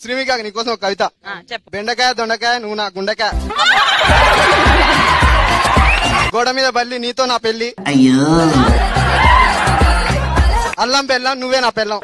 శ్రీమిక నీకోసం ఒక కవిత. బెండకాయ దొండకాయ నువ్వు నా గుండకాయ. గోడ మీద బల్లి నీతో నా పెళ్ళి అయ్యో. అల్లం పెళ్ళం నువ్వే నా పెళ్ళం